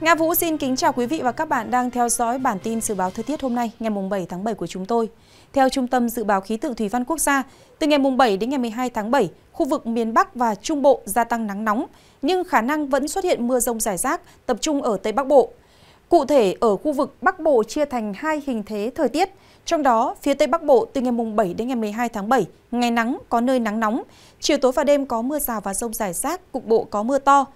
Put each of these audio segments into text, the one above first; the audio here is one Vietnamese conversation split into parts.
Nga Vũ xin kính chào quý vị và các bạn đang theo dõi bản tin dự báo thời tiết hôm nay ngày 7 tháng 7 của chúng tôi. Theo Trung tâm Dự báo Khí tượng Thủy văn Quốc gia, từ ngày 7 đến ngày 12 tháng 7, khu vực miền Bắc và Trung Bộ gia tăng nắng nóng, nhưng khả năng vẫn xuất hiện mưa rông rải rác tập trung ở Tây Bắc Bộ. Cụ thể, ở khu vực Bắc Bộ chia thành hai hình thế thời tiết, trong đó phía Tây Bắc Bộ từ ngày 7 đến ngày 12 tháng 7, ngày nắng có nơi nắng nóng, chiều tối và đêm có mưa rào và rông rải rác, cục bộ có mưa to,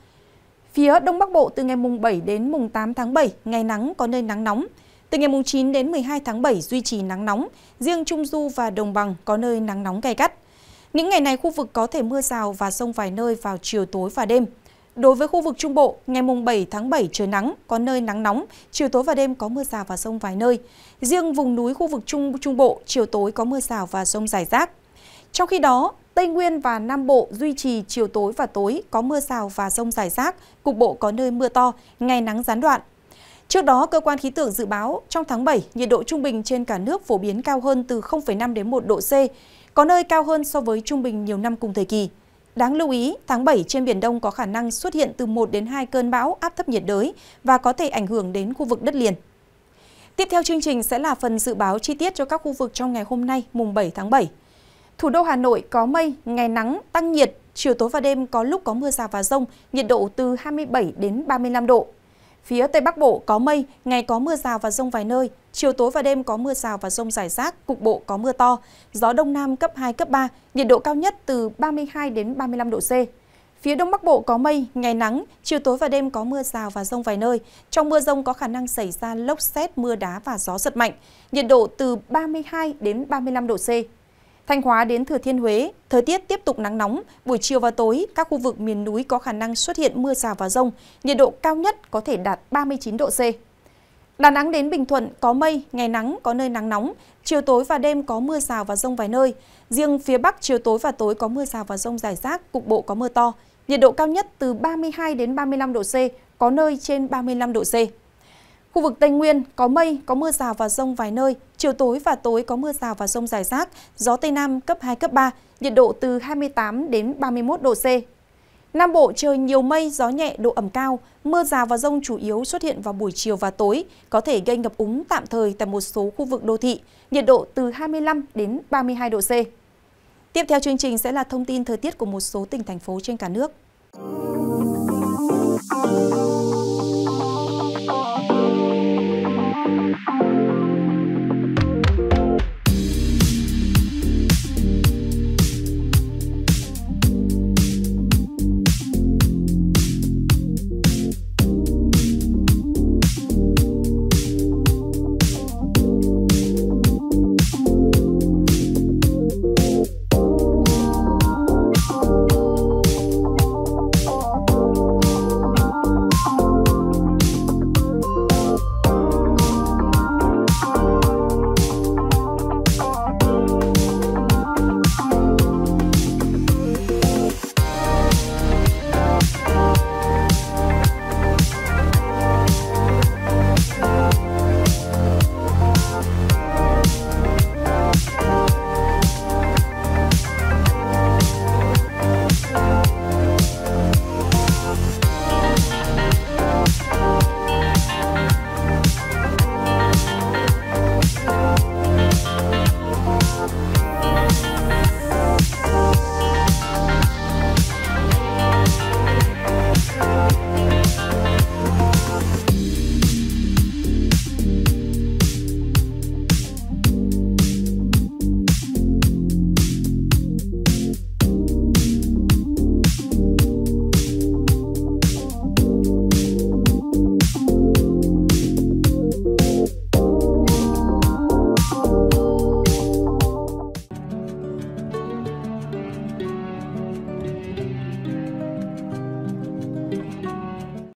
Phía Đông Bắc Bộ từ ngày mùng 7 đến mùng 8 tháng 7, ngày nắng có nơi nắng nóng. Từ ngày mùng 9 đến 12 tháng 7 duy trì nắng nóng, riêng Trung Du và Đồng Bằng có nơi nắng nóng gay gắt. Những ngày này khu vực có thể mưa rào và rông vài nơi vào chiều tối và đêm. Đối với khu vực Trung Bộ, ngày mùng 7 tháng 7 trời nắng, có nơi nắng nóng, chiều tối và đêm có mưa rào và rông vài nơi. Riêng vùng núi khu vực Trung Trung Bộ, chiều tối có mưa rào và rông rải rác. Trong khi đó, Tây Nguyên và Nam Bộ duy trì chiều tối và tối có mưa rào và rông rải rác, cục bộ có nơi mưa to, ngày nắng gián đoạn. Trước đó, cơ quan khí tượng dự báo trong tháng 7, nhiệt độ trung bình trên cả nước phổ biến cao hơn từ 0,5 đến 1 độ C, có nơi cao hơn so với trung bình nhiều năm cùng thời kỳ. Đáng lưu ý, tháng 7 trên Biển Đông có khả năng xuất hiện từ 1 đến 2 cơn bão áp thấp nhiệt đới và có thể ảnh hưởng đến khu vực đất liền. Tiếp theo chương trình sẽ là phần dự báo chi tiết cho các khu vực trong ngày hôm nay, mùng 7 tháng 7. Thủ đô Hà Nội có mây, ngày nắng, tăng nhiệt, chiều tối và đêm có lúc có mưa rào và rông, nhiệt độ từ 27 đến 35 độ. Phía Tây Bắc Bộ có mây, ngày có mưa rào và rông vài nơi, chiều tối và đêm có mưa rào và rông rải rác, cục bộ có mưa to, gió Đông Nam cấp 2, cấp 3, nhiệt độ cao nhất từ 32 đến 35 độ C. Phía Đông Bắc Bộ có mây, ngày nắng, chiều tối và đêm có mưa rào và rông vài nơi. Trong mưa rông có khả năng xảy ra lốc xét, mưa đá và gió giật mạnh, nhiệt độ từ 32 đến 35 độ C. Thanh Hóa đến Thừa Thiên Huế, thời tiết tiếp tục nắng nóng, buổi chiều và tối các khu vực miền núi có khả năng xuất hiện mưa rào và rông, nhiệt độ cao nhất có thể đạt 39 độ C. Đà Nẵng đến Bình Thuận có mây, ngày nắng, có nơi nắng nóng, chiều tối và đêm có mưa rào và rông vài nơi. Riêng phía Bắc chiều tối và tối có mưa rào và rông rải rác, cục bộ có mưa to. Nhiệt độ cao nhất từ 32 đến 35 độ C, có nơi trên 35 độ C. Khu vực Tây Nguyên có mây, có mưa rào và rông vài nơi, chiều tối và tối có mưa rào và rông rải rác, gió Tây Nam cấp 2, cấp 3, nhiệt độ từ 28 đến 31 độ C. Nam Bộ trời nhiều mây, gió nhẹ, độ ẩm cao, mưa rào và rông chủ yếu xuất hiện vào buổi chiều và tối, có thể gây ngập úng tạm thời tại một số khu vực đô thị, nhiệt độ từ 25 đến 32 độ C. Tiếp theo chương trình sẽ là thông tin thời tiết của một số tỉnh thành phố trên cả nước.